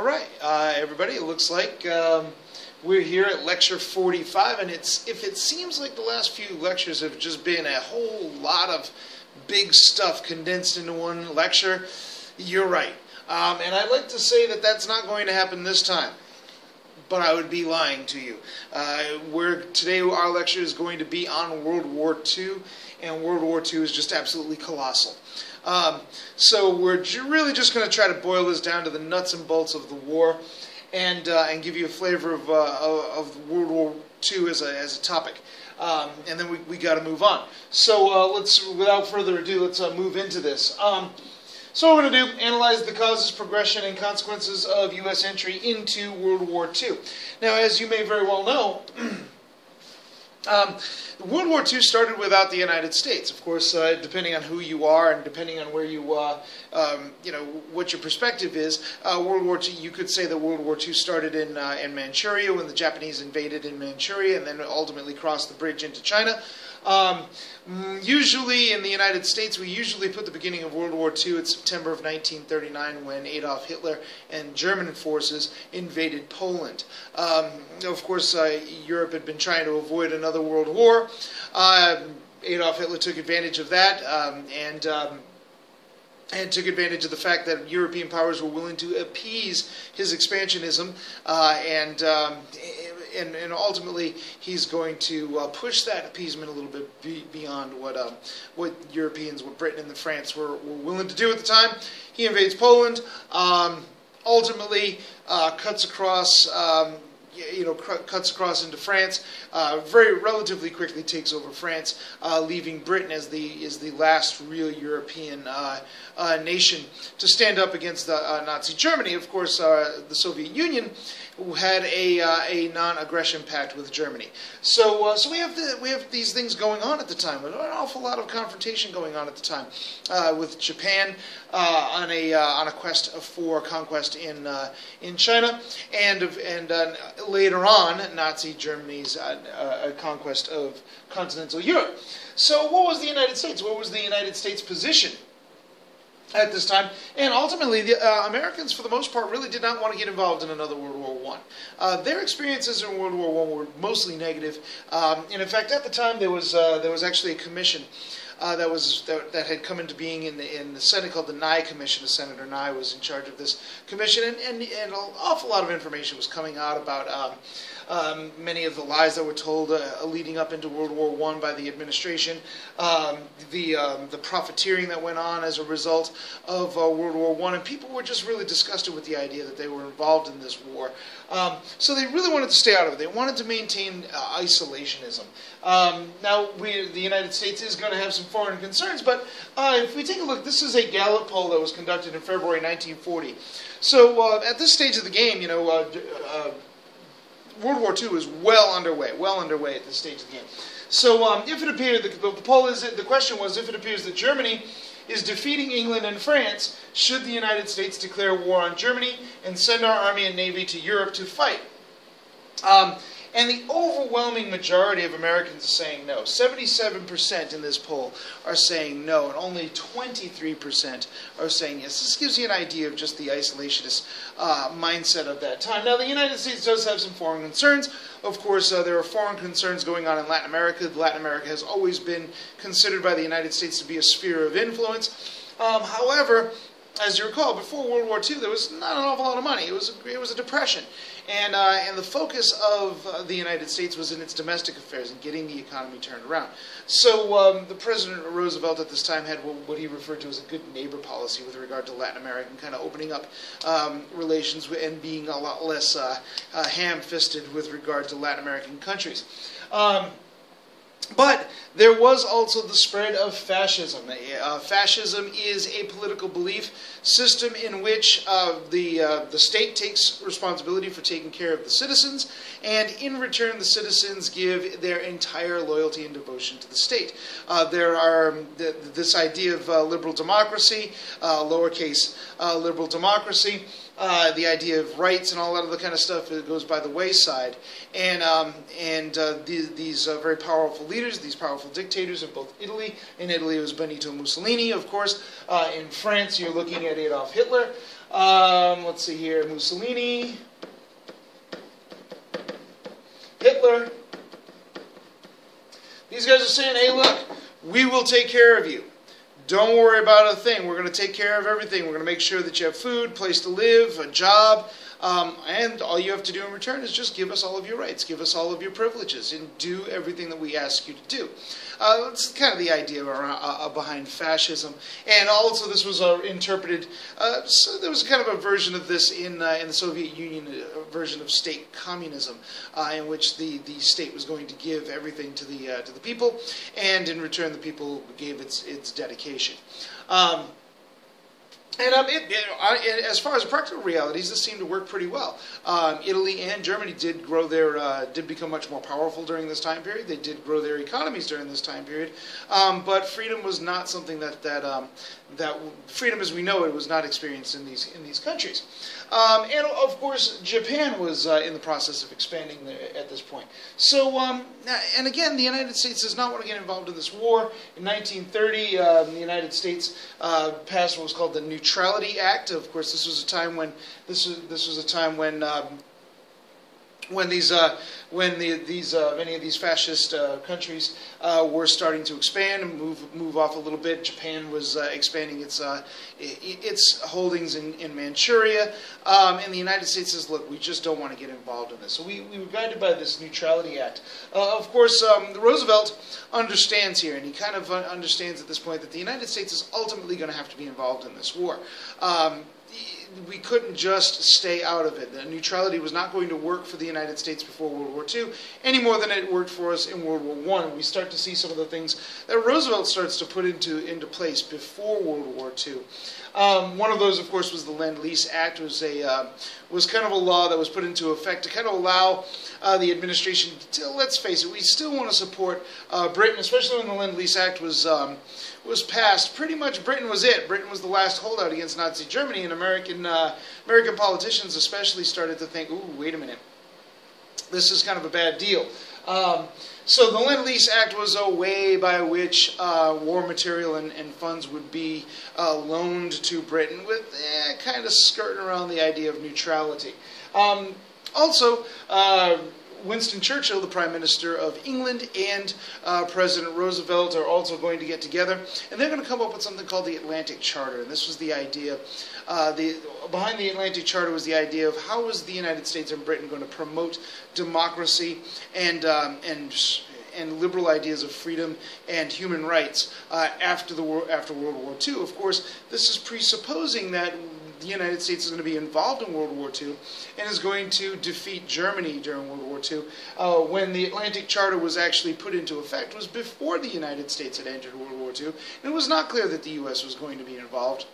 All right, uh, everybody. It looks like um, we're here at lecture 45, and it's if it seems like the last few lectures have just been a whole lot of big stuff condensed into one lecture, you're right. Um, and I'd like to say that that's not going to happen this time. But I would be lying to you. Uh, we're, today, our lecture is going to be on World War II, and World War II is just absolutely colossal. Um, so we're really just going to try to boil this down to the nuts and bolts of the war, and uh, and give you a flavor of uh, of World War II as a as a topic. Um, and then we, we got to move on. So uh, let's, without further ado, let's uh, move into this. Um, so what we're going to do, analyze the causes, progression, and consequences of U.S. entry into World War II. Now, as you may very well know, Um, World War II started without the United States. Of course, uh, depending on who you are and depending on where you, uh, um, you know, what your perspective is, uh, World War II, you could say that World War II started in, uh, in Manchuria when the Japanese invaded in Manchuria and then ultimately crossed the bridge into China. Um, mm, usually in the United States, we usually put the beginning of World War II at September of 1939 when Adolf Hitler and German forces invaded Poland. Um, of course, uh, Europe had been trying to avoid another world war. Uh, Adolf Hitler took advantage of that um, and um, and took advantage of the fact that European powers were willing to appease his expansionism uh, and um, and, and ultimately he's going to uh, push that appeasement a little bit be, beyond what um, what Europeans, what Britain and the France were, were willing to do at the time. He invades Poland. Um, ultimately, uh, cuts across. You know, cuts across into France, uh, very relatively quickly takes over France, uh, leaving Britain as the is the last real European uh, uh nation to stand up against the, uh, Nazi Germany. Of course, uh, the Soviet Union who had a, a non-aggression pact with Germany. So, so we have the, we have these things going on at the time. An awful lot of confrontation going on at the time with Japan on a on a quest for conquest in in China, and and later on Nazi Germany's conquest of continental Europe. So, what was the United States? What was the United States' position? at this time. And ultimately, the uh, Americans, for the most part, really did not want to get involved in another World War One. Uh, their experiences in World War One were mostly negative. Um, and in fact, at the time, there was uh, there was actually a commission. Uh, that was that, that, had come into being in the, in the Senate called the Nye Commission. Senator Nye was in charge of this commission, and, and, and, an awful lot of information was coming out about um, um, many of the lies that were told uh, leading up into World War One by the administration, um, the um, the profiteering that went on as a result of uh, World War One, and people were just really disgusted with the idea that they were involved in this war. Um, so they really wanted to stay out of it. They wanted to maintain uh, isolationism. Um, now, we, the United States is going to have some foreign concerns, but uh, if we take a look, this is a Gallup poll that was conducted in February 1940. So uh, at this stage of the game, you know, uh, uh, World War II is well underway, well underway at this stage of the game. So um, if it appears, the, the poll is, it the question was, if it appears that Germany is defeating England and France, should the United States declare war on Germany and send our army and navy to Europe to fight? Um, and the overwhelming majority of Americans are saying no. 77% in this poll are saying no, and only 23% are saying yes. This gives you an idea of just the isolationist uh, mindset of that time. Now, the United States does have some foreign concerns. Of course, uh, there are foreign concerns going on in Latin America. Latin America has always been considered by the United States to be a sphere of influence. Um, however, as you recall, before World War II, there was not an awful lot of money. It was a, it was a depression, and uh, and the focus of uh, the United States was in its domestic affairs and getting the economy turned around. So um, the President Roosevelt at this time had what he referred to as a good neighbor policy with regard to Latin America, and kind of opening up um, relations and being a lot less uh, uh, ham-fisted with regard to Latin American countries. Um, but there was also the spread of fascism. Uh, fascism is a political belief system in which uh, the, uh, the state takes responsibility for taking care of the citizens, and in return, the citizens give their entire loyalty and devotion to the state. Uh, there are um, the, this idea of uh, liberal democracy, uh, lowercase liberal democracy. Uh, the idea of rights and all that other kind of stuff goes by the wayside. And um, and uh, these, these uh, very powerful leaders, these powerful dictators of both Italy. In Italy, it was Benito Mussolini, of course. Uh, in France, you're looking at Adolf Hitler. Um, let's see here, Mussolini, Hitler. These guys are saying, hey, look, we will take care of you. Don't worry about a thing. We're going to take care of everything. We're going to make sure that you have food, place to live, a job, um, and all you have to do in return is just give us all of your rights, give us all of your privileges, and do everything that we ask you to do. Uh, that's kind of the idea around, uh, uh, behind fascism. And also, this was uh, interpreted. Uh, so there was kind of a version of this in uh, in the Soviet Union, a version of state communism, in which the, the state was going to give everything to the to the people, and in return, the people gave its its dedication. Um, and um, it, it, I, as far as practical realities, this seemed to work pretty well. Um, Italy and Germany did grow their, uh, did become much more powerful during this time period. They did grow their economies during this time period, um, but freedom was not something that that um, that freedom as we know it was not experienced in these in these countries. Um, and of course, Japan was uh, in the process of expanding the, at this point. So, um, and again, the United States does not want to get involved in this war. In 1930, um, the United States uh, passed what was called the Neutrality Act. Of course, this was a time when this was this was a time when um, when these uh, when the, these uh, many of these fascist uh, countries uh, were starting to expand and move move off a little bit. Japan was uh, expanding its uh, its holdings in, in Manchuria, um, and the United States says, "Look, we just don't want to get involved in this." So we, we were guided by this Neutrality Act. of course, um, Roosevelt understands here, and he kind of understands at this point that the United States is ultimately going to have to be involved in this war. Um, we couldn't just stay out of it. The neutrality was not going to work for the United States before World War II any more than it worked for us in World War I. We start to see some of the things that Roosevelt starts to put into, into place before World War II. Um, one of those, of course, was the Lend-Lease Act. It was a uh, was kind of a law that was put into effect to kind of allow uh, the administration to, let's face it, we still want to support uh, Britain, especially when the Lend-Lease Act was um, was passed. Pretty much, Britain was it. Britain was the last holdout against Nazi Germany, and American uh, American politicians especially started to think, "Ooh, wait a minute, this is kind of a bad deal." Um, so the Lend-Lease Act was a way by which uh, war material and, and, funds would be uh, loaned to Britain with eh, kind of skirting around the idea of neutrality. Um, also, uh, Winston Churchill, the Prime Minister of England, and uh, President Roosevelt are also going to get together, and they're going to come up with something called the Atlantic Charter. And this was the idea. Uh, the, behind the Atlantic Charter was the idea of how was the United States and Britain going to promote democracy and um, and and liberal ideas of freedom and human rights uh, after the war, after World War II. Of course, this is presupposing that the United States is going to be involved in World War II and is going to defeat Germany during World War II. Uh, when the Atlantic Charter was actually put into effect was before the United States had entered World War II, and it was not clear that the U.S. was going to be involved.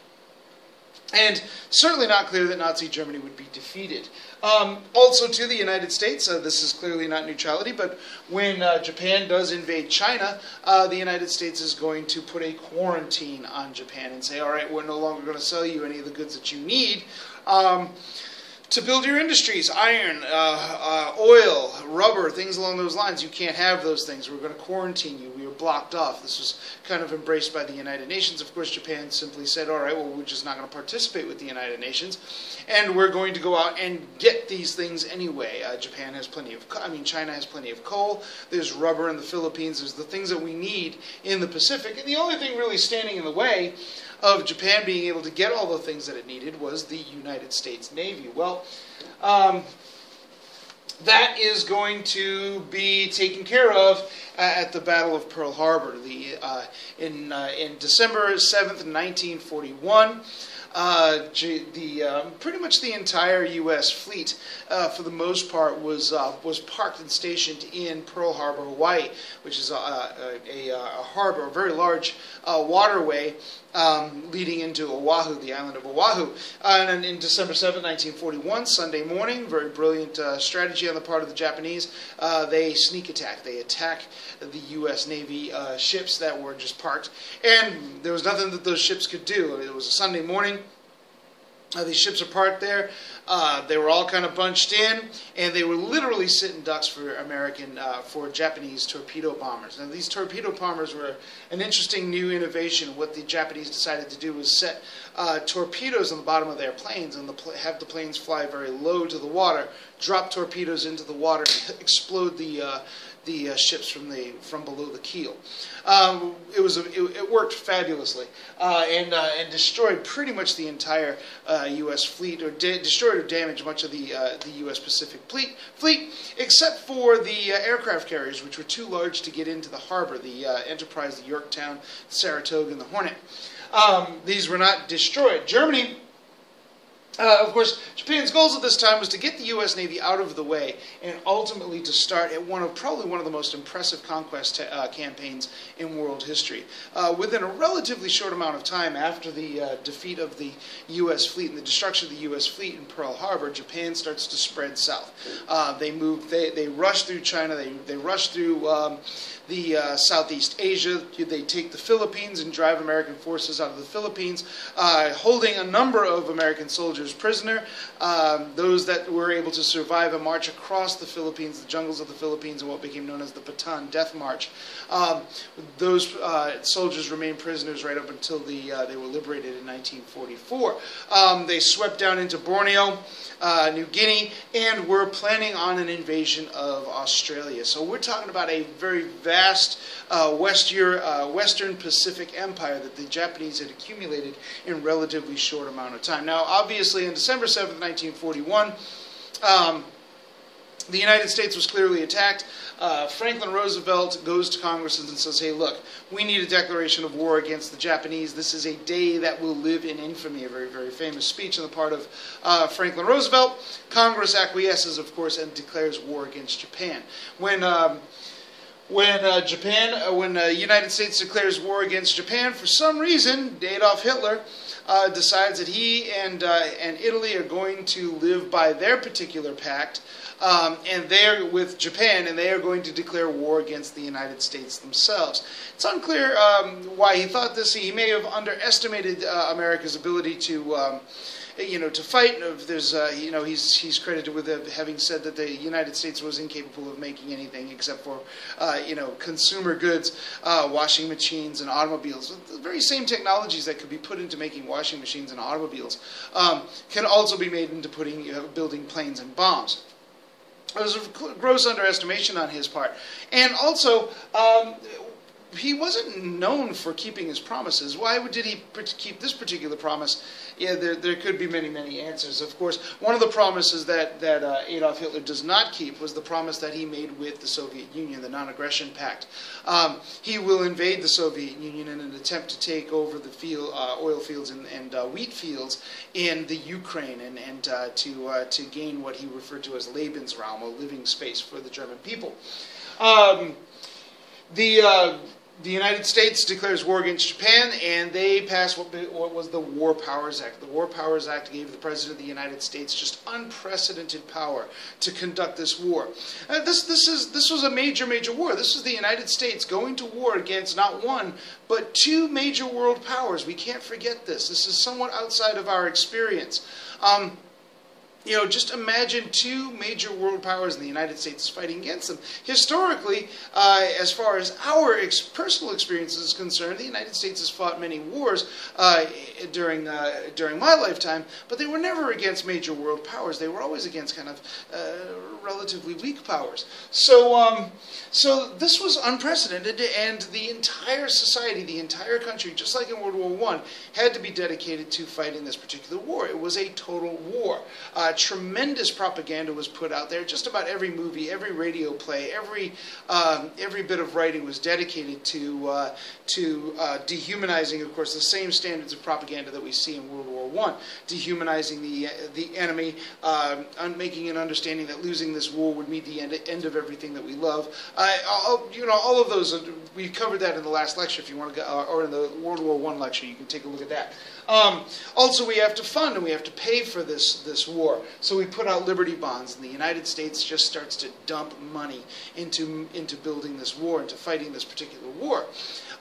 And certainly not clear that Nazi Germany would be defeated. Um, also, to the United States, uh, this is clearly not neutrality, but when uh, Japan does invade China, uh, the United States is going to put a quarantine on Japan and say, all right, we're no longer going to sell you any of the goods that you need. Um, to build your industries iron, uh, uh, oil, rubber, things along those lines. You can't have those things. We're going to quarantine you. We are blocked off. This was kind of embraced by the United Nations. Of course, Japan simply said, all right, well, we're just not going to participate with the United Nations. And we're going to go out and get these things anyway. Uh, Japan has plenty of, I mean, China has plenty of coal. There's rubber in the Philippines. There's the things that we need in the Pacific. And the only thing really standing in the way of Japan being able to get all the things that it needed was the United States Navy. Well, um, that is going to be taken care of at the Battle of Pearl Harbor the, uh, in, uh, in December 7th, 1941 uh, the um, pretty much the entire U.S. fleet, uh, for the most part, was uh, was parked and stationed in Pearl Harbor, Hawaii, which is a, a, a, a harbor, a very large uh, waterway um, leading into Oahu, the island of Oahu. Uh, and in December 7, 1941, Sunday morning, very brilliant uh, strategy on the part of the Japanese, they sneak attack. They attack the U.S. Navy ships that were just parked, and there was nothing that those ships could do. It was a Sunday morning. Uh, these ships parked there. Uh, they were all kind of bunched in, and they were literally sitting ducks for American, uh, for Japanese torpedo bombers. Now, these torpedo bombers were an interesting new innovation. What the Japanese decided to do was set uh, torpedoes on the bottom of their planes and the pl- have the planes fly very low to the water, drop torpedoes into the water, explode the uh, the uh, ships from the from below the keel. Um, it was a, it, it, worked fabulously uh, and uh, and destroyed pretty much the entire U.S. Uh, fleet, or da- destroyed or damaged much of the uh, the U.S. Pacific fleet, fleet, except for the uh, aircraft carriers, which were too large to get into the harbor. The Enterprise, the Yorktown, Saratoga, and the Hornet. Um, these were not destroyed. Germany uh, of course, Japan's goals at this time was to get the U.S. Navy out of the way and ultimately to start at one of probably one of the most impressive conquest uh, campaigns in world history. Uh, within a relatively short amount of time after the uh, defeat of the U.S. fleet and the destruction of the U.S. fleet in Pearl Harbor, Japan starts to spread south. Uh, they move, they, they rush through China, they, they rush through. Um, the uh, Southeast Asia. They take the Philippines and drive American forces out of the Philippines, uh, holding a number of American soldiers prisoner. Um, those that were able to survive a march across the Philippines, the jungles of the Philippines, and what became known as the Bataan Death March. Um, those uh, soldiers remained prisoners right up until the, uh, they were liberated in 1944. Um, they swept down into Borneo uh, New Guinea, and we're planning on an invasion of Australia. So we're talking about a very vast uh, West Euro, uh, Western Pacific empire that the Japanese had accumulated in relatively short amount of time. Now, obviously, on December 7th, 1941, um, the United States was clearly attacked. Uh, Franklin Roosevelt goes to Congress and says, hey, look, we need a declaration of war against the Japanese. This is a day that will live in infamy. A very, very famous speech on the part of uh, Franklin Roosevelt. Congress acquiesces, of course, and declares war against Japan. When. Um, when uh, Japan, uh, when the United States declares war against Japan, for some reason, Adolf Hitler uh, decides that he and uh, and Italy are going to live by their particular pact um, and they're with Japan, and they are going to declare war against the United States themselves. It's unclear um, why he thought this. He may have underestimated uh, America's ability to. Um, you know, to fight. There's, uh, you know, he's he's credited with having said that the United States was incapable of making anything except for, uh, you know, consumer goods, uh, washing machines and automobiles. The very same technologies that could be put into making washing machines and automobiles um, can also be made into putting, uh, building planes and bombs. It was a gross underestimation on his part. And also, um, he wasn't known for keeping his promises. Why did he keep this particular promise? Yeah, there, there could be many, many answers. Of course, one of the promises that, that uh, Adolf Hitler does not keep was the promise that he made with the Soviet Union, the Non Aggression Pact. Um, he will invade the Soviet Union in an attempt to take over the field, uh, oil fields and, and uh, wheat fields in the Ukraine and, and uh, to, uh, to gain what he referred to as Lebensraum, a living space for the German people. Um, the uh, the United States declares war against Japan, and they pass what, what, was the War Powers Act. The War Powers Act gave the President of the United States just unprecedented power to conduct this war. Uh, this, this, is, this was a major, major war. This was the United States going to war against not one, but two major world powers. We can't forget this. This is somewhat outside of our experience. Um, you know, just imagine two major world powers in the United States fighting against them. Historically, uh, as far as our ex personal experience is concerned, the United States has fought many wars uh, during uh, during my lifetime, but they were never against major world powers. They were always against kind of uh, relatively weak powers. So, um, so this was unprecedented, and the entire society, the entire country, just like in World War One, had to be dedicated to fighting this particular war. It was a total war. Uh, tremendous propaganda was put out there. Just about every movie, every radio play, every um, every bit of writing was dedicated to uh, to uh, dehumanizing, of course, the same standards of propaganda that we see in World War One, dehumanizing the the enemy, um, making an understanding that losing this war would mean the end, end of everything that we love. you know, all of those. Uh, we covered that in the last lecture. If you want to go, or in the World War One lecture, you can take a look at that. Um, also, we have to fund and we have to pay for this, this war. So we put out Liberty bonds, and the United States just starts to dump money into, into building this war, into fighting this particular war.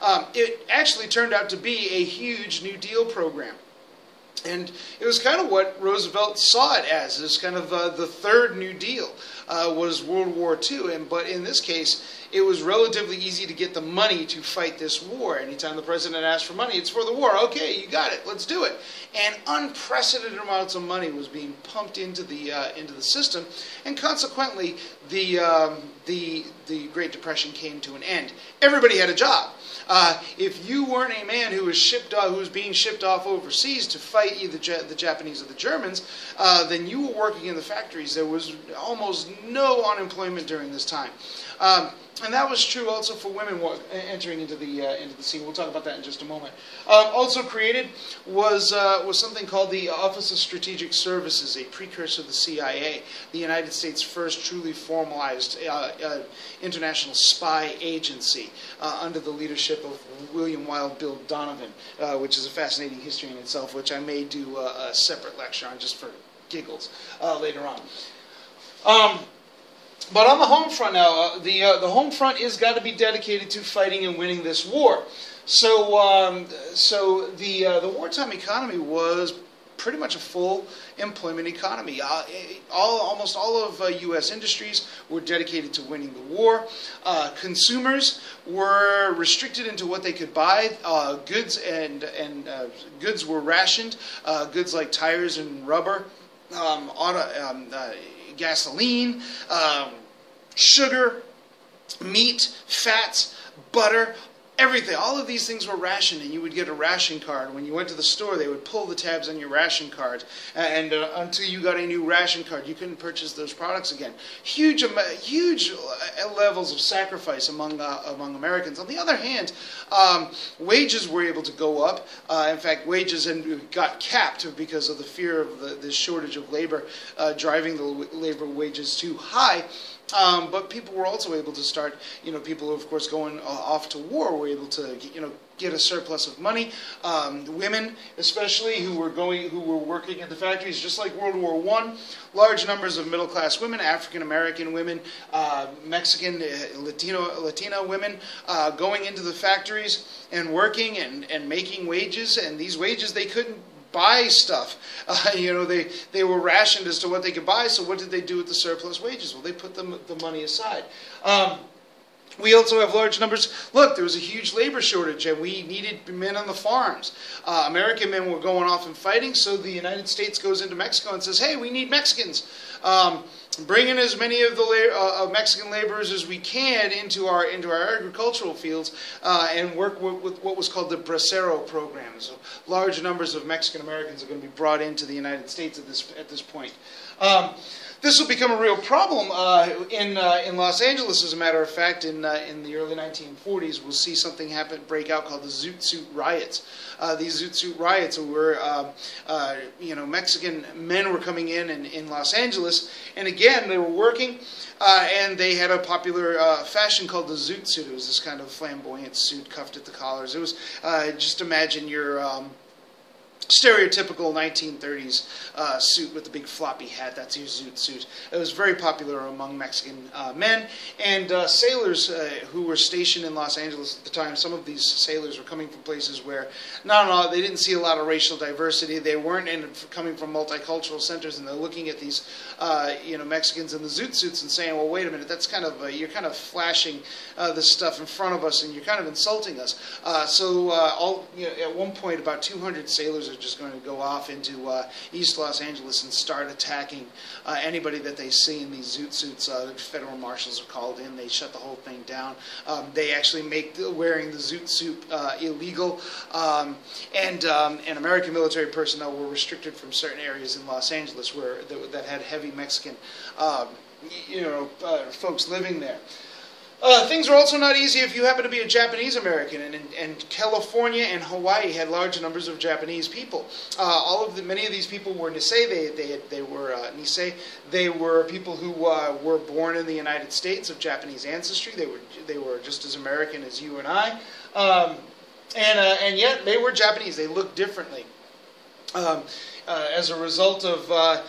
Um, it actually turned out to be a huge New Deal program. And it was kind of what Roosevelt saw it as, as kind of uh, the third New Deal uh, was World War II. And but in this case, it was relatively easy to get the money to fight this war. Anytime the president asked for money, it's for the war. Okay, you got it. Let's do it. And unprecedented amounts of money was being pumped into the uh, into the system, and consequently, the um, the the Great Depression came to an end. Everybody had a job. Uh, if you weren't a man who was shipped off, who was being shipped off overseas to fight either the Japanese or the Germans, uh, then you were working in the factories. There was almost no unemployment during this time. Um, and that was true also for women entering into the uh, into the scene. We'll talk about that in just a moment. Uh, also created was uh, was something called the Office of Strategic Services, a precursor to the CIA, the United States' first truly formalized uh, uh, international spy agency uh, under the leadership of William Wild Bill Donovan, which is a fascinating history in itself, which I may do a, a separate lecture on just for giggles later on. Um, but on the home front now, uh, the uh, the home front is got to be dedicated to fighting and winning this war. So um, so the uh, the wartime economy was pretty much a full employment economy. Uh, all, almost all of U.S. Uh, industries were dedicated to winning the war. Uh, consumers were restricted into what they could buy. goods and and goods were rationed. goods like tires and rubber, um, auto, um, gasoline, um, sugar, meat, fats, butter, everything. All of these things were rationed, and you would get a ration card. When you went to the store, they would pull the tabs on your ration card, and uh, until you got a new ration card, you couldn't purchase those products again. Huge, huge uh, levels of sacrifice among uh, among Americans. On the other hand, um, wages were able to go up. Uh, in fact, wages and got capped because of the fear of the, the shortage of labor uh, driving the labor wages too high. Um, but people were also able to start, you know, people of course going uh, off to war were able to, you know, get a surplus of money. Um, women, especially, who were going, who were working at the factories, just like World War One, large numbers of middle class women, African American women, uh, Mexican, uh, Latino, Latina women, uh, going into the factories and working and, and making wages, and these wages they couldn't buy stuff. Uh, you know, they, they were rationed as to what they could buy, so what did they do with the surplus wages? Well, they put the, the money aside. Um, we also have large numbers. Look, there was a huge labor shortage, and we needed men on the farms. Uh, American men were going off and fighting, so the United States goes into Mexico and says, "Hey, we need Mexicans. Um, bring in as many of the uh, Mexican laborers as we can into our into our agricultural fields, uh, and work with, with, what was called the Bracero program. So large numbers of Mexican Americans are going to be brought into the United States at this at this point." Um, this will become a real problem uh, in uh, in Los Angeles. As a matter of fact, in uh, in the early 1940s, we'll see something happen break out called the Zoot Suit riots. Uh, these Zoot Suit riots were um, uh, you know Mexican men were coming in, in in Los Angeles, and again they were working, uh, and they had a popular fashion called the Zoot Suit. It was this kind of flamboyant suit cuffed at the collars. It was just imagine your um, stereotypical 1930s uh, suit with the big floppy hat. That's your zoot suit. It was very popular among Mexican uh, men and uh, sailors uh, who were stationed in Los Angeles at the time. Some of these sailors were coming from places where, no, no, they didn't see a lot of racial diversity. They weren't in, coming from multicultural centers, and they're looking at these, uh, you know, Mexicans in the zoot suits and saying, "Well, wait a minute, that's kind of uh, you're kind of flashing this stuff in front of us, and you're kind of insulting us." so, all you know, at one point, about 200 sailors are just going to go off into uh, East Los Angeles and start attacking uh, anybody that they see in these zoot suits. Uh, the federal marshals are called in. They shut the whole thing down. Um, they actually make the, wearing the zoot suit uh, illegal. Um, and, um, and American military personnel were restricted from certain areas in Los Angeles where that, that had heavy Mexican um, you know, uh, folks living there. Uh, things are also not easy if you happen to be a Japanese American, and, and California and Hawaii had large numbers of Japanese people. Uh, all of the many of these people were Nisei. They they they were uh, Nisei. They were people who uh, were born in the United States of Japanese ancestry. They were they were just as American as you and I, um, and uh, and yet they were Japanese. They looked differently. Um, uh, as a result of, uh,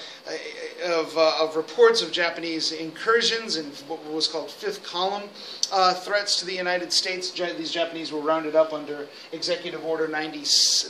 of, uh, of, reports of Japanese incursions and what was called fifth column uh, threats to the United States. These Japanese were rounded up under Executive Order 90,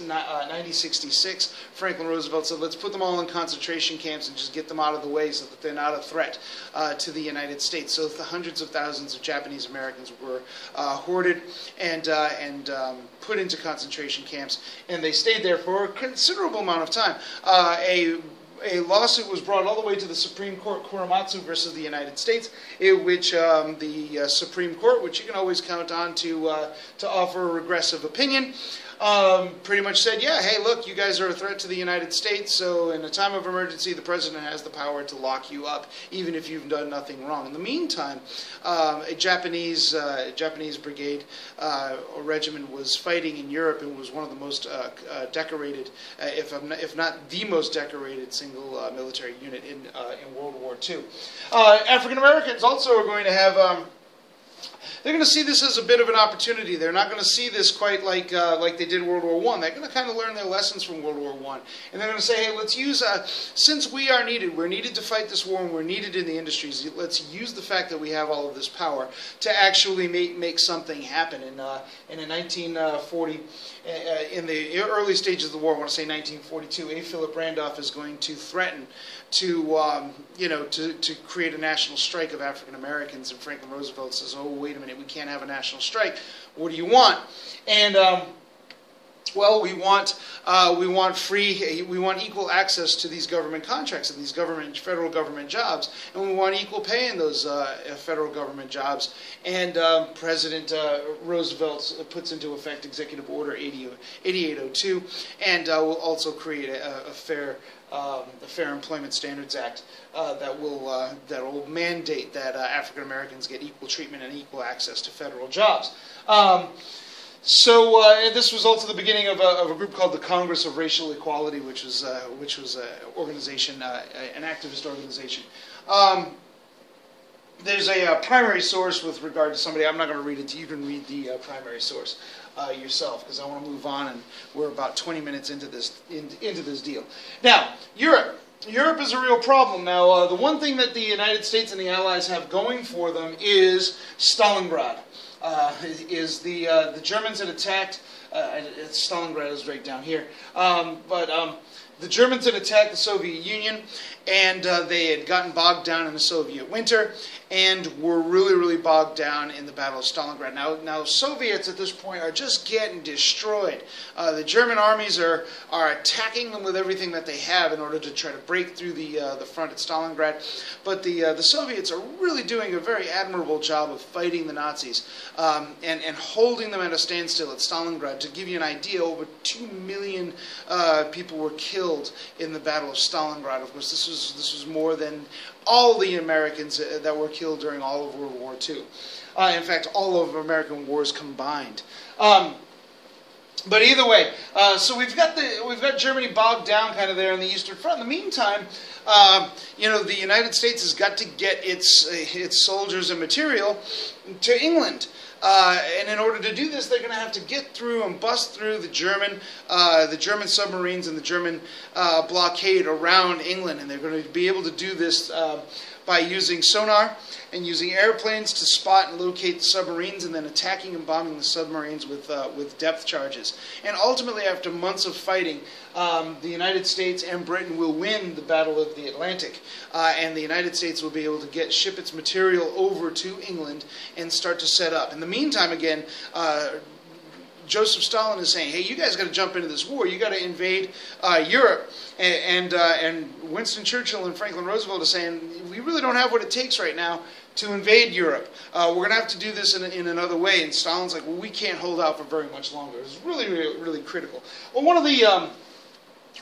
9066. Uh, Franklin Roosevelt said, let's put them all in concentration camps and just get them out of the way so that they're not a threat uh, to the United States. So the hundreds of thousands of Japanese Americans were hoarded and, and um, put into concentration camps, and they stayed there for a considerable amount of time. Uh, a a lawsuit was brought all the way to the Supreme Court, Korematsu versus the United States, in which um, the uh, Supreme Court, which you can always count on to uh, to offer a regressive opinion, um, pretty much said, yeah, hey, look, you guys are a threat to the United States, so in a time of emergency, the president has the power to lock you up, even if you've done nothing wrong. In the meantime, um, a Japanese uh, Japanese brigade uh, or regiment was fighting in Europe and was one of the most uh, uh decorated, uh, if not, if not the most decorated single uh, military unit in in World War II. African Americans also are going to have. Um, they're going to see this as a bit of an opportunity. They're not going to see this quite like uh, like they did World War One. They're going to kind of learn their lessons from World War One, and they're going to say, "Hey, let's use uh, since we are needed. We're needed to fight this war, and we're needed in the industries. Let's use the fact that we have all of this power to actually make make something happen." And uh, and in 1940, uh, in the early stages of the war, I want to say 1942, A. Philip Randolph is going to threaten to um, you know to, to create a national strike of African Americans, and Franklin Roosevelt says, "Oh, wait a minute." we can't have a national strike. What do you want? And um, well, we want uh, we want free, we want equal access to these government contracts and these government, federal government jobs, and we want equal pay in those uh, federal government jobs. And um, President uh, Roosevelt puts into effect Executive Order 80, 8802, and uh, will also create a, a fair um, Fair Employment Standards Act uh, that will uh, that will mandate that uh, African Americans get equal treatment and equal access to federal jobs. Um, so uh, this was also the beginning of a, of a, group called the Congress of Racial Equality, which was uh, which was an organization, uh, an activist organization. Um, there's a, uh, primary source with regard to somebody. I'm not going to read it. You can read the uh, primary source uh, yourself because I want to move on, and we're about 20 minutes into this in, into this deal. Now, Europe. Europe is a real problem. Now, uh, the one thing that the United States and the Allies have going for them is Stalingrad. Uh, is the uh, the Germans had attacked. Stalingrad is right down here, um, but. Um, the Germans had attacked the Soviet Union, and uh, they had gotten bogged down in the Soviet winter, and were really, really bogged down in the Battle of Stalingrad. Now, now Soviets at this point are just getting destroyed. Uh, the German armies are are attacking them with everything that they have in order to try to break through the uh, the front at Stalingrad. But the uh, the Soviets are really doing a very admirable job of fighting the Nazis um, and and holding them at a standstill at Stalingrad. To give you an idea, over two million uh, people were killed in the Battle of Stalingrad. Of course, this was this was more than all the Americans uh, that were killed during all of World War II. Uh, in fact, all of American wars combined. Um, but either way, uh, so we've got the we've got Germany bogged down kind of there in the Eastern Front. In the meantime, uh, you know, the United States has got to get its uh, its soldiers and material to England. Uh, and in order to do this, they're going to have to get through and bust through the German, uh, the German submarines and the German uh, blockade around England, and they're going to be able to do this uh, by using sonar and using airplanes to spot and locate the submarines, and then attacking and bombing the submarines with uh, with depth charges. And ultimately, after months of fighting, um, the United States and Britain will win the Battle of the Atlantic, uh, and the United States will be able to get ship its material over to England and start to set up. In the meantime, again. Uh, Joseph Stalin is saying, "Hey, you guys got to jump into this war. You got to invade uh, Europe." And and, uh, and, Winston Churchill and Franklin Roosevelt are saying, "We really don't have what it takes right now to invade Europe. Uh, we're going to have to do this in, in, another way." And Stalin's like, "Well, we can't hold out for very much longer." It's really, really, really critical. Well, one of the um,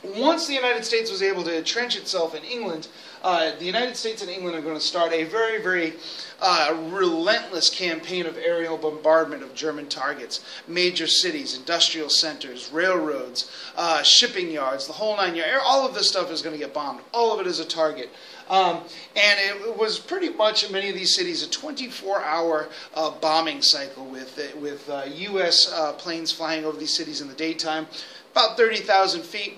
once the United States was able to entrench itself in England, uh, the United States and England are going to start a very, very uh, relentless campaign of aerial bombardment of German targets, major cities, industrial centers, railroads, uh, shipping yards, the whole nine yards. All of this stuff is going to get bombed. All of it is a target. Um, and it was pretty much in many of these cities a 24-hour uh, bombing cycle with with U.S. Uh, uh, planes flying over these cities in the daytime, about 30,000 feet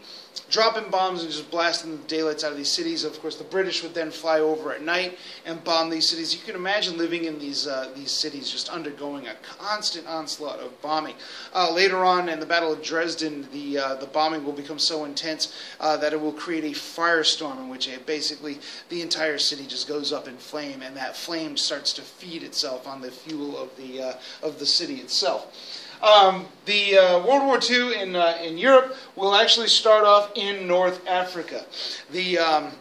dropping bombs and just blasting the daylights out of these cities. Of course, the British would then fly over at night and bomb these cities. You can imagine living in these uh, these cities just undergoing a constant onslaught of bombing. Uh, later on in the Battle of Dresden, the uh, the bombing will become so intense uh, that it will create a firestorm in which it basically the entire city just goes up in flame, and that flame starts to feed itself on the fuel of the uh, of the city itself. Um, the uh, World War II in, uh, in Europe will actually start off in North Africa. The um,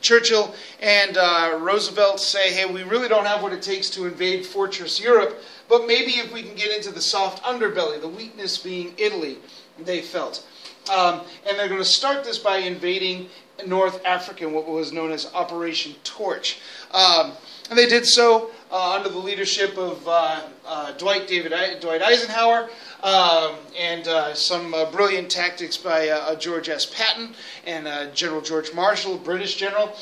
Churchill and uh, Roosevelt say, hey, we really don't have what it takes to invade Fortress Europe, but maybe if we can get into the soft underbelly, the weakness being Italy, they felt. Um, and they're going to start this by invading North Africa in what was known as Operation Torch. Um, and they did so uh, under the leadership of uh, uh, Dwight David Dwight Eisenhower um, and uh, some brilliant tactics by George S. Patton and General George Marshall, British general.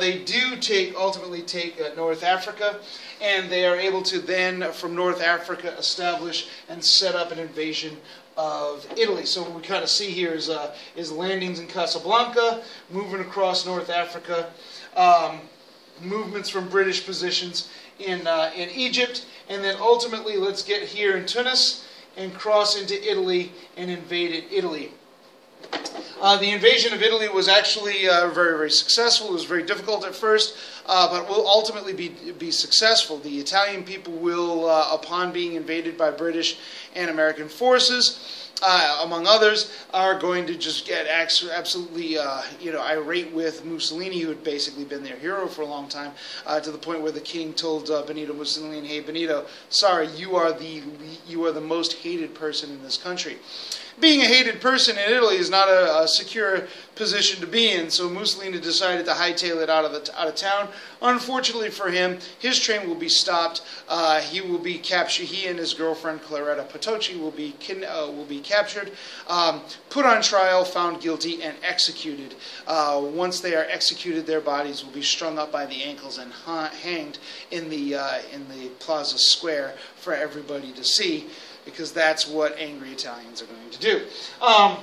they do take ultimately take North Africa, and they are able to then from North Africa establish and set up an invasion of Italy. So what we kind of see here is, uh, is landings in Casablanca, moving across North Africa, um, movements from British positions in, uh, in Egypt, and then ultimately let's get here in Tunis and cross into Italy and invade Italy. Uh, the invasion of Italy was actually uh, very, very successful. It was very difficult at first, uh, but will ultimately be, be successful. The Italian people will, uh, upon being invaded by British and American forces, uh, among others, are going to just get absolutely, uh, you know, irate with Mussolini, who had basically been their hero for a long time, uh, to the point where the king told uh, Benito Mussolini, "Hey, Benito, sorry, you are the you are the most hated person in this country." Being a hated person in Italy is not a, a, secure position to be in. So Mussolini decided to hightail it out of the out of town. Unfortunately for him, his train will be stopped. Uh, he will be captured. He and his girlfriend Claretta Petacci will be uh, will be captured, um, put on trial, found guilty, and executed. Uh, once they are executed, their bodies will be strung up by the ankles and hanged in the uh, in the Plaza Square for everybody to see because that's what angry Italians are going to do. Um,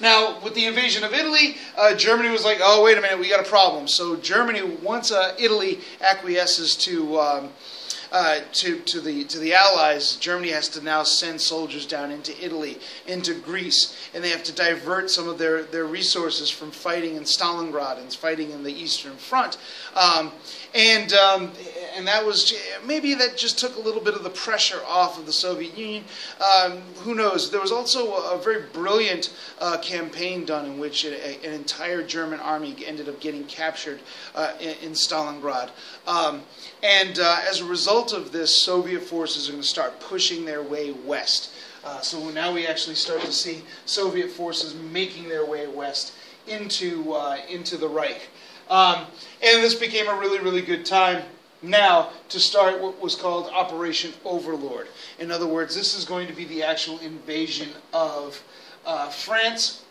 now, with the invasion of Italy, uh, Germany was like, oh, wait a minute, we got a problem. So Germany, once uh, Italy acquiesces to um, uh, to, to, the, to the Allies, Germany has to now send soldiers down into Italy, into Greece, and they have to divert some of their, their resources from fighting in Stalingrad and fighting in the Eastern Front. Um, and, um, and that was, maybe that just took a little bit of the pressure off of the Soviet Union. Um, who knows? There was also a, very brilliant uh, campaign done in which a, an entire German army ended up getting captured uh, in, in, Stalingrad. Um, and uh, as a result of this, Soviet forces are going to start pushing their way west. Uh, so now we actually start to see Soviet forces making their way west into, uh, into the Reich. Um, and this became a really, really good time now to start what was called Operation Overlord. In other words, this is going to be the actual invasion of uh, France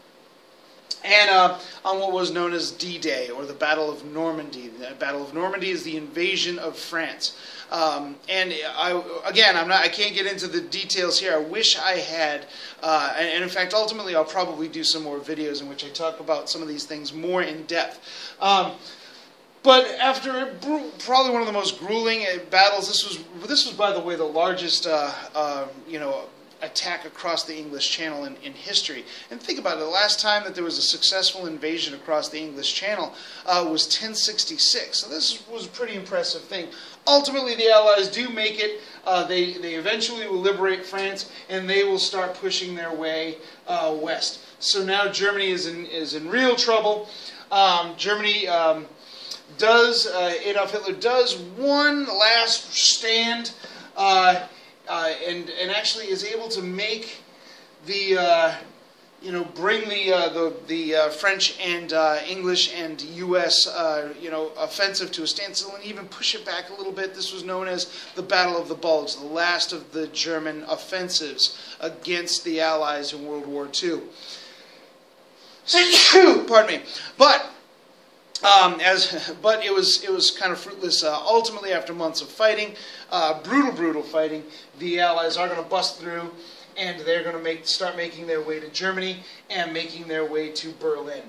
and uh, on what was known as D-Day or the Battle of Normandy. The Battle of Normandy is the invasion of France. Um, and I, again, I'm not, I can't get into the details here. I wish I had, uh, and, and, in fact, ultimately, I'll probably do some more videos in which I talk about some of these things more in depth. Um, but after probably one of the most grueling uh, battles, this was this was by the way the largest uh, uh, you know attack across the English Channel in, in history. And think about it, the last time that there was a successful invasion across the English Channel uh, was 1066. So this was a pretty impressive thing. Ultimately, the Allies do make it. Uh, they, they eventually will liberate France, and they will start pushing their way uh, west. So now Germany is in, is in real trouble. Um, Germany... Um, does uh, Adolf Hitler does one last stand uh, uh, and and actually is able to make the uh, you know bring the uh, the the uh, French and English and U.S. you know offensive to a standstill and even push it back a little bit. This was known as the Battle of the Bulge, the last of the German offensives against the Allies in World War II. Pardon me, but um, as, but it was it was kind of fruitless. Uh, ultimately, after months of fighting, uh, brutal, brutal fighting, the Allies are going to bust through and they're going to make start making their way to Germany and making their way to Berlin.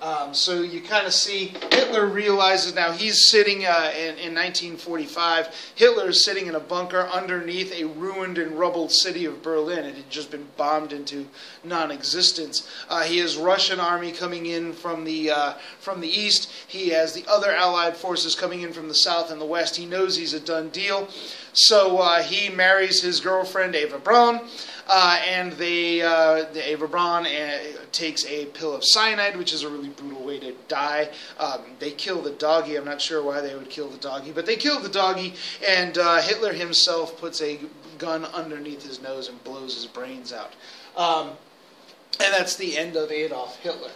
Um, so you kind of see Hitler realizes now he's sitting uh, in, in 1945. Hitler is sitting in a bunker underneath a ruined and rubbled city of Berlin. It had just been bombed into non-existence. Uh, he has Russian army coming in from the uh, from the east. He has the other Allied forces coming in from the south and the west. He knows he's a done deal, so uh, he marries his girlfriend Eva Braun. Uh, and they, uh, the Eva Braun uh, takes a pill of cyanide, which is a really brutal way to die. Um, they kill the doggy. I'm not sure why they would kill the doggy, but they kill the doggy, and uh, Hitler himself puts a gun underneath his nose and blows his brains out. Um, and that's the end of Adolf Hitler.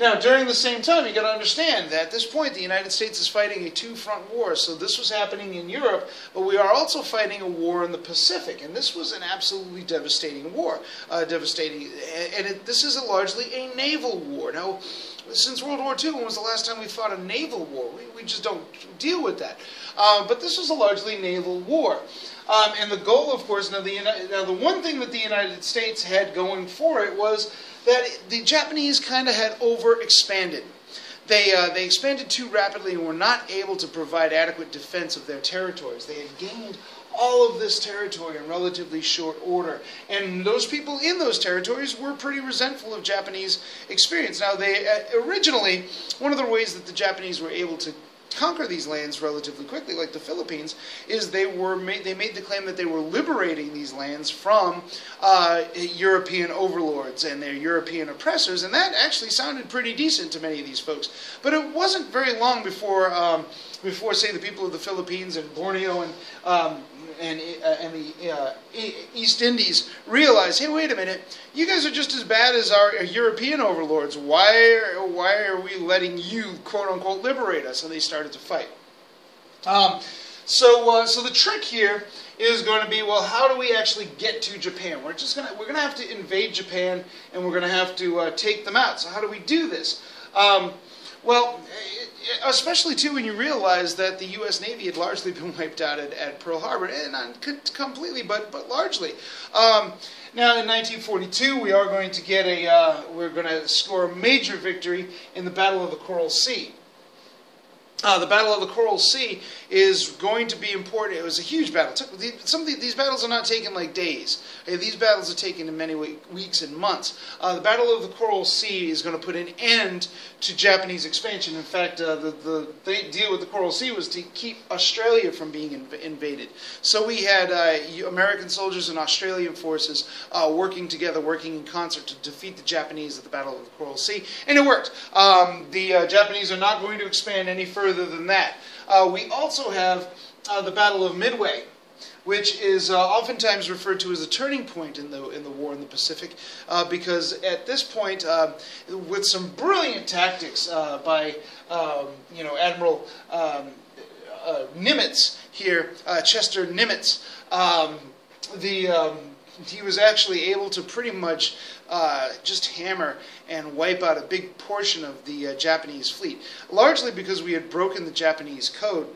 Now, during the same time, you got to understand that at this point, the United States is fighting a two-front war. So this was happening in Europe, but we are also fighting a war in the Pacific, and this was an absolutely devastating war. Uh, devastating, and it, this is a largely a naval war. Now, since World War II, when was the last time we fought a naval war? We, we just don't deal with that. Uh, but this was a largely naval war. Um, and the goal, of course, now the, now the one thing that the United States had going for it was that the Japanese kind of had overexpanded. They, uh, they expanded too rapidly and were not able to provide adequate defense of their territories. They had gained all of this territory in relatively short order. And those people in those territories were pretty resentful of Japanese experience. Now, they uh, originally, one of the ways that the Japanese were able to conquer these lands relatively quickly, like the Philippines, is they were made, they made the claim that they were liberating these lands from uh, European overlords and their European oppressors, and that actually sounded pretty decent to many of these folks. But it wasn't very long before, um, before say, the people of the Philippines and Borneo and um, and, uh, and the uh, East Indies realize, hey, wait a minute, you guys are just as bad as our European overlords. Why, are, why are we letting you, quote unquote, liberate us? And they started to fight. Um, so, uh, so the trick here is going to be, well, how do we actually get to Japan? We're just gonna we're gonna have to invade Japan, and we're gonna have to uh, take them out. So how do we do this? Um, well, especially too when you realize that the U.S. Navy had largely been wiped out at, at Pearl Harbor, and not completely, but but largely. Um, now, in 1942, we are going to get a uh, we're going to score a major victory in the Battle of the Coral Sea. Uh, the Battle of the Coral Sea is going to be important. It was a huge battle. Some of the, these battles are not taken like days. Okay, these battles are taken in many weeks and months. Uh, the Battle of the Coral Sea is going to put an end to Japanese expansion. In fact, uh, the, the, the, deal with the Coral Sea was to keep Australia from being inv invaded. So we had uh, American soldiers and Australian forces uh, working together, working in concert to defeat the Japanese at the Battle of the Coral Sea, and it worked. Um, the uh, Japanese are not going to expand any further than that. Uh, we also have uh, the Battle of Midway, which is uh, oftentimes referred to as a turning point in the in the war in the Pacific, uh, because at this point, uh, with some brilliant tactics uh, by um, you know Admiral um, Nimitz here, Chester Nimitz, um, the um, he was actually able to pretty much uh, just hammer and wipe out a big portion of the uh, Japanese fleet, largely because we had broken the Japanese code.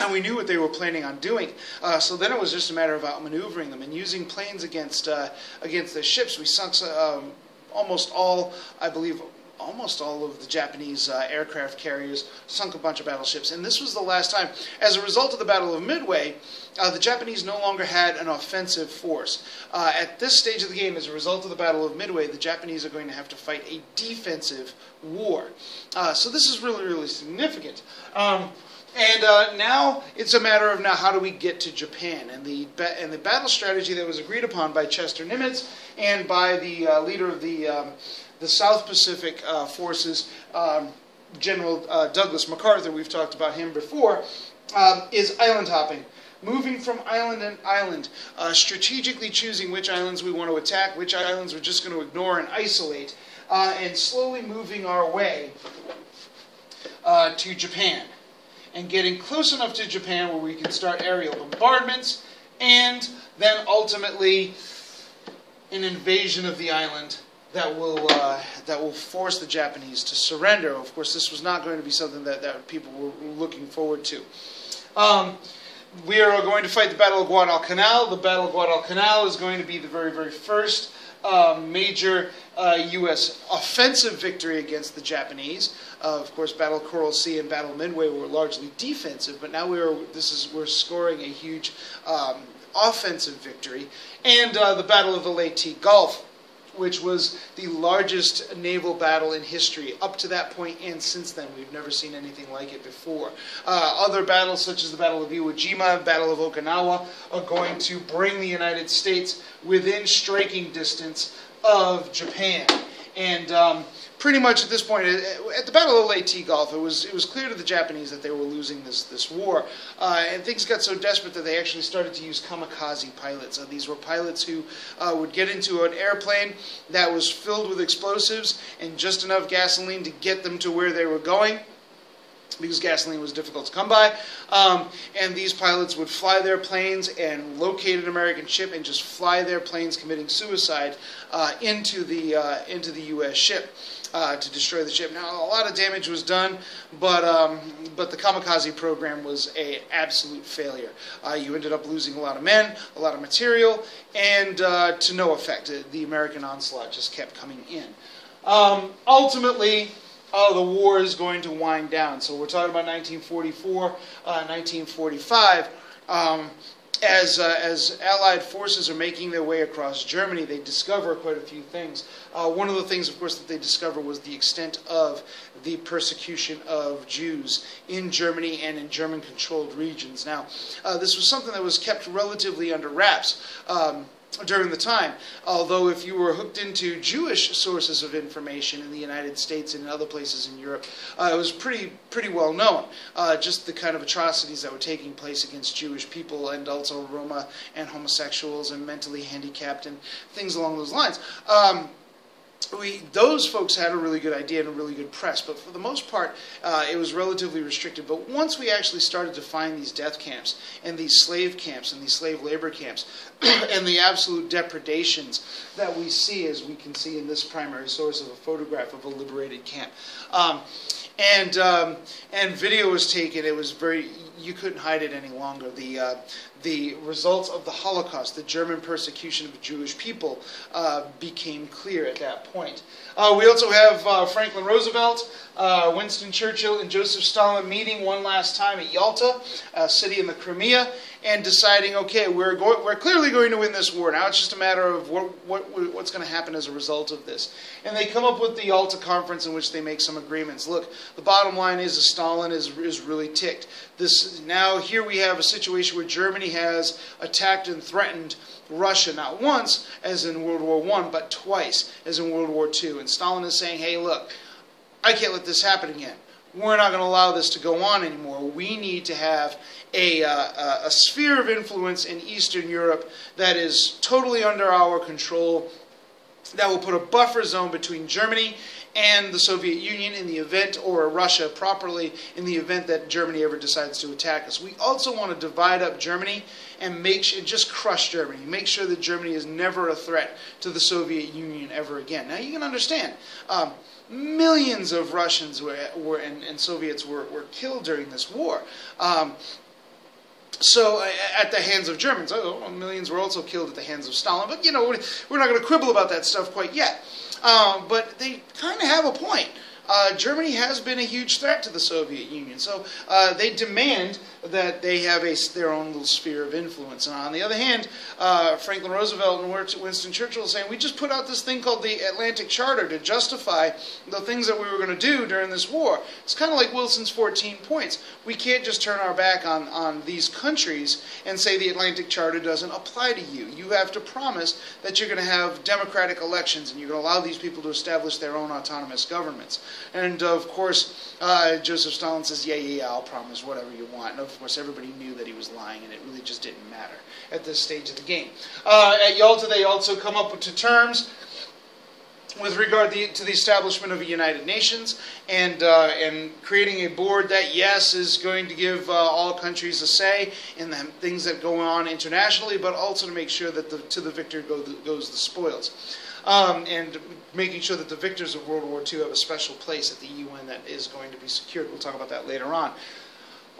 And we knew what they were planning on doing. Uh, so then it was just a matter of outmaneuvering them and using planes against uh, against the ships. We sunk um, almost all, I believe, almost all of the Japanese uh, aircraft carriers, sunk a bunch of battleships, and this was the last time. As a result of the Battle of Midway, uh, the Japanese no longer had an offensive force. Uh, at this stage of the game, as a result of the Battle of Midway, the Japanese are going to have to fight a defensive war. Uh, so this is really, really significant. Um, and uh, now it's a matter of now how do we get to Japan and the and the battle strategy that was agreed upon by Chester Nimitz and by the uh, leader of the um, the South Pacific uh, forces, um, General uh, Douglas MacArthur, we've talked about him before, um, is island hopping. Moving from island to island, uh, strategically choosing which islands we want to attack, which islands we're just going to ignore and isolate, uh, and slowly moving our way uh, to Japan. And getting close enough to Japan where we can start aerial bombardments, and then ultimately an invasion of the island that will uh, that will force the Japanese to surrender. Of course, this was not going to be something that, that people were looking forward to. Um, we are going to fight the Battle of Guadalcanal. The Battle of Guadalcanal is going to be the very, very first uh, major uh, U.S. offensive victory against the Japanese. Uh, of course, Battle Coral Sea and Battle Midway were largely defensive, but now we are this is we're scoring a huge um, offensive victory. And uh, the Battle of the Leyte Gulf which was the largest naval battle in history up to that point and since then. We've never seen anything like it before. Uh, other battles, such as the Battle of Iwo Jima, Battle of Okinawa, are going to bring the United States within striking distance of Japan. And um, pretty much at this point, at the Battle of Leyte Gulf, it was it was clear to the Japanese that they were losing this this war, uh, and things got so desperate that they actually started to use kamikaze pilots. Uh, these were pilots who uh, would get into an airplane that was filled with explosives and just enough gasoline to get them to where they were going because gasoline was difficult to come by. Um, and these pilots would fly their planes and locate an American ship and just fly their planes committing suicide uh, into the uh, into the U.S. ship. Uh, to destroy the ship. Now, a lot of damage was done, but um, but the kamikaze program was a absolute failure. Uh, you ended up losing a lot of men, a lot of material, and uh, to no effect. The American onslaught just kept coming in. Um, ultimately, oh, the war is going to wind down. So we're talking about 1944, uh, 1945. Um, as, uh, as Allied forces are making their way across Germany, they discover quite a few things. Uh, one of the things, of course, that they discover was the extent of the persecution of Jews in Germany and in German controlled regions. Now, uh, this was something that was kept relatively under wraps. Um, during the time. Although, if you were hooked into Jewish sources of information in the United States and in other places in Europe, uh, it was pretty pretty well known. Uh, just the kind of atrocities that were taking place against Jewish people and also Roma and homosexuals and mentally handicapped and things along those lines. Um, we, those folks had a really good idea and a really good press, but for the most part, uh, it was relatively restricted. But once we actually started to find these death camps and these slave camps and these slave labor camps and the absolute depredations that we see, as we can see in this primary source of a photograph of a liberated camp, um, and um, and video was taken. It was very you couldn't hide it any longer. The uh, the results of the Holocaust, the German persecution of the Jewish people, uh, became clear at that point. Uh, we also have uh, Franklin Roosevelt, uh, Winston Churchill, and Joseph Stalin meeting one last time at Yalta, a city in the Crimea, and deciding, okay, we're we're clearly going to win this war. Now it's just a matter of what, what what's going to happen as a result of this. And they come up with the Yalta conference in which they make some agreements. Look, the bottom line is Stalin is is really ticked. This now here we have a situation where Germany has attacked and threatened Russia not once, as in World War I, but twice, as in World War II. And Stalin is saying, hey, look, I can't let this happen again. We're not going to allow this to go on anymore. We need to have a, uh, a sphere of influence in Eastern Europe that is totally under our control, that will put a buffer zone between Germany and the Soviet Union in the event, or Russia properly, in the event that Germany ever decides to attack us. We also want to divide up Germany and make sure, just crush Germany. Make sure that Germany is never a threat to the Soviet Union ever again. Now you can understand. Um, millions of Russians were, were and, and, Soviets were, were killed during this war. Um, so at the hands of Germans, oh, millions were also killed at the hands of Stalin. But you know, we're not going to quibble about that stuff quite yet. Um, but they kind of have a point. Uh, Germany has been a huge threat to the Soviet Union, so uh, they demand that they have a, their own little sphere of influence. And on the other hand, uh, Franklin Roosevelt and Winston Churchill are saying, we just put out this thing called the Atlantic Charter to justify the things that we were going to do during this war. It's kind of like Wilson's 14 points. We can't just turn our back on, on these countries and say the Atlantic Charter doesn't apply to you. You have to promise that you're going to have democratic elections and you're going to allow these people to establish their own autonomous governments. And of course, uh, Joseph Stalin says, yeah, yeah, yeah, I'll promise whatever you want. And of course, everybody knew that he was lying, and it really just didn't matter at this stage of the game. Uh, at Yalta, they also come up to terms with regard to the establishment of a United Nations and uh, and creating a board that yes is going to give uh, all countries a say in the things that go on internationally, but also to make sure that the, to the victor go the, goes the spoils, um, and making sure that the victors of World War II have a special place at the UN that is going to be secured. We'll talk about that later on.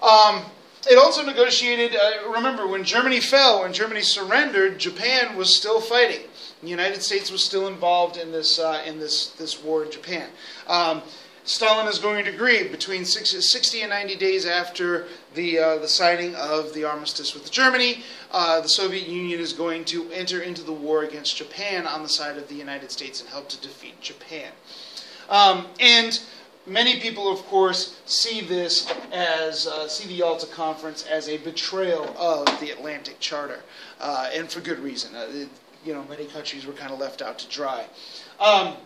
Um, it also negotiated. Uh, remember, when Germany fell, when Germany surrendered, Japan was still fighting. The United States was still involved in this uh, in this this war in Japan. Um, Stalin is going to agree between 60 and 90 days after the, uh, the signing of the armistice with Germany. Uh, the Soviet Union is going to enter into the war against Japan on the side of the United States and help to defeat Japan. Um, and many people, of course, see this as uh, see the Yalta Conference as a betrayal of the Atlantic Charter, uh, and for good reason. Uh, it, you know, many countries were kind of left out to dry. Um,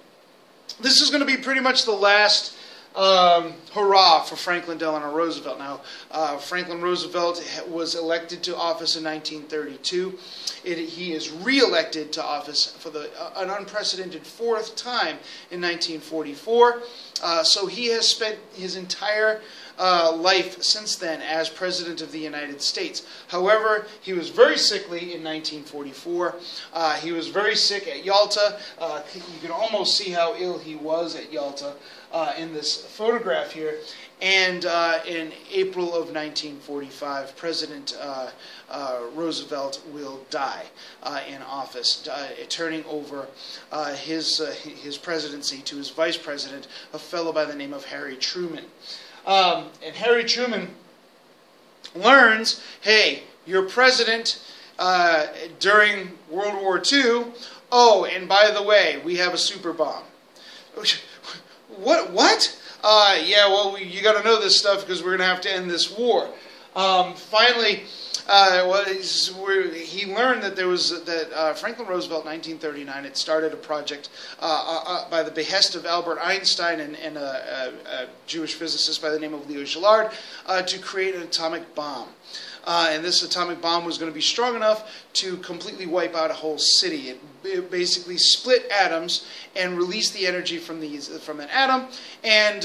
this is going to be pretty much the last um, hurrah for Franklin Delano Roosevelt. Now, uh, Franklin Roosevelt was elected to office in 1932. It, he is re-elected to office for the, uh, an unprecedented fourth time in 1944. Uh, so he has spent his entire uh, life since then as President of the United States. However, he was very sickly in 1944. Uh, he was very sick at Yalta. Uh, you can almost see how ill he was at Yalta uh, in this photograph here. And uh, in April of 1945, President uh, Roosevelt will die in office, turning over his, his presidency to his vice president, a fellow by the name of Harry Truman. Um, and Harry Truman learns hey, you're president during World War II. Oh, and by the way, we have a super bomb. What? What? Uh, yeah, well, we, you got to know this stuff because we're going to have to end this war. Um, finally, uh, well, he learned that there was that uh, Franklin Roosevelt, 1939, had started a project uh, uh, uh, by the behest of Albert Einstein and, and a, a, a, Jewish physicist by the name of Leo Szilard uh, to create an atomic bomb. And this atomic bomb was going to be strong enough to completely wipe out a whole city. It, it basically split atoms and released the energy from these from an atom, and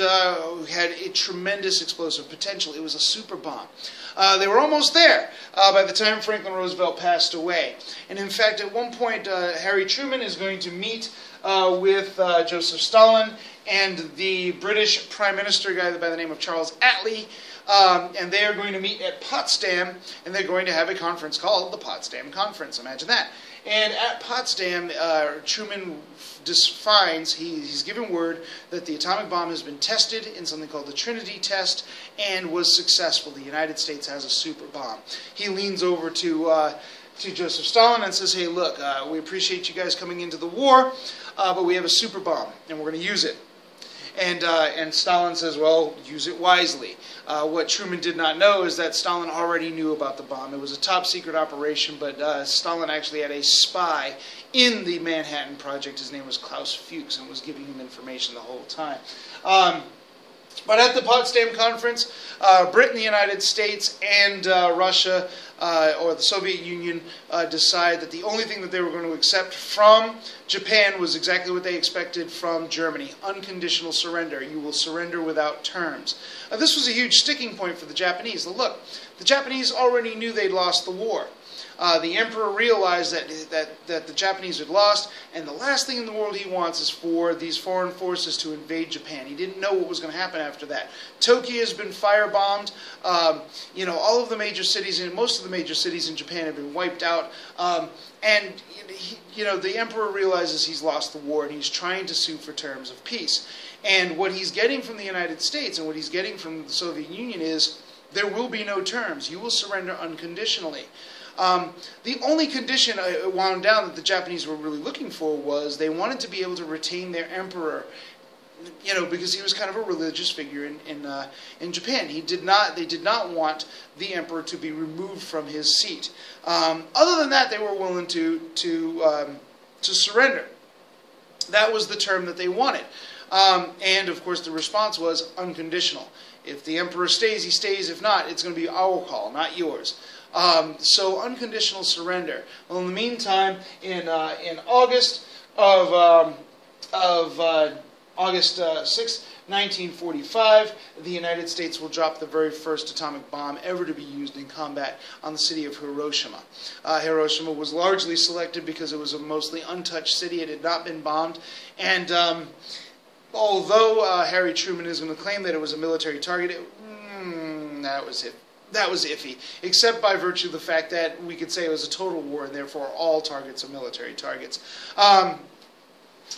had a tremendous explosive potential. It was a super bomb. Uh, they were almost there uh, by the time Franklin Roosevelt passed away. And in fact, at one point, uh, Harry Truman is going to meet uh, with uh, Joseph Stalin and the British Prime Minister guy by the name of Charles Attlee. Um, and they are going to meet at Potsdam, and they're going to have a conference called the Potsdam Conference. Imagine that. And at Potsdam, uh, Truman defines, he, he's given word that the atomic bomb has been tested in something called the Trinity test and was successful. The United States has a super bomb. He leans over to, uh, to Joseph Stalin and says, hey, look, uh, we appreciate you guys coming into the war, uh, but we have a super bomb, and we're going to use it. And, uh, and Stalin says, well, use it wisely. Uh, what Truman did not know is that Stalin already knew about the bomb. It was a top secret operation, but uh, Stalin actually had a spy in the Manhattan Project. His name was Klaus Fuchs and was giving him information the whole time. Um, but at the Potsdam Conference, uh, Britain, the United States, and uh, Russia, uh, or the Soviet Union, uh, decide that the only thing that they were going to accept from Japan was exactly what they expected from Germany unconditional surrender. You will surrender without terms. This was a huge sticking point for the Japanese. Look, the Japanese already knew they'd lost the war. Uh, the emperor realized that, that, that the Japanese had lost, and the last thing in the world he wants is for these foreign forces to invade Japan. He didn't know what was going to happen after that. Tokyo has been firebombed. Um, you know, all of the major cities, and most of the major cities in Japan have been wiped out. Um, and, he, you know, the emperor realizes he's lost the war, and he's trying to sue for terms of peace. And what he's getting from the United States and what he's getting from the Soviet Union is there will be no terms. You will surrender unconditionally. Um, the only condition uh, wound down that the Japanese were really looking for was they wanted to be able to retain their emperor you know, because he was kind of a religious figure in in, uh, in Japan. He did not. They did not want the emperor to be removed from his seat. Um, other than that, they were willing to to um, to surrender. That was the term that they wanted. Um, and of course, the response was unconditional. If the emperor stays, he stays. If not, it's going to be our call, not yours. Um, so unconditional surrender. Well, in the meantime, in uh, in August of um, of uh, August uh, 6, 1945, the United States will drop the very first atomic bomb ever to be used in combat on the city of Hiroshima. Uh, Hiroshima was largely selected because it was a mostly untouched city. It had not been bombed, and um, although uh, Harry Truman is going to claim that it was a military target, it, mm, that was it that was iffy, except by virtue of the fact that we could say it was a total war, and therefore all targets are military targets. Um,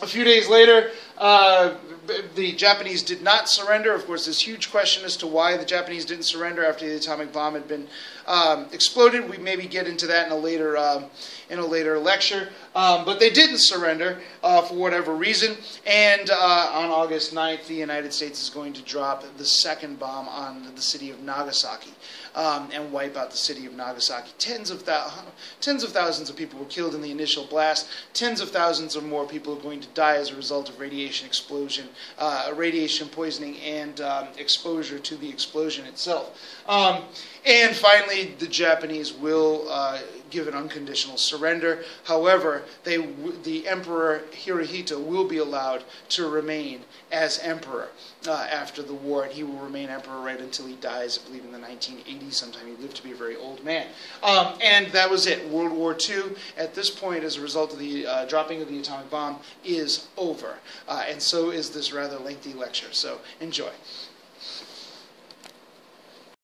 a few days later, uh, the Japanese did not surrender. Of course, there's huge question as to why the Japanese didn't surrender after the atomic bomb had been um, exploded. We maybe get into that in a later um, in a later lecture. Um, but they didn't surrender uh, for whatever reason. And uh, on August 9th, the United States is going to drop the second bomb on the city of Nagasaki um, and wipe out the city of Nagasaki. Tens of, tens of thousands of people were killed in the initial blast. Tens of thousands or more people are going to die as a result of radiation explosion, uh, radiation poisoning, and um, exposure to the explosion itself. Um, and finally, the Japanese will uh, give an unconditional surrender. However, they, the Emperor Hirohito will be allowed to remain as emperor uh, after the war, and he will remain emperor right until he dies, I believe in the 1980s sometime. He lived to be a very old man. Um, and that was it. World War II, at this point, as a result of the uh, dropping of the atomic bomb, is over. Uh, and so is this rather lengthy lecture. So enjoy.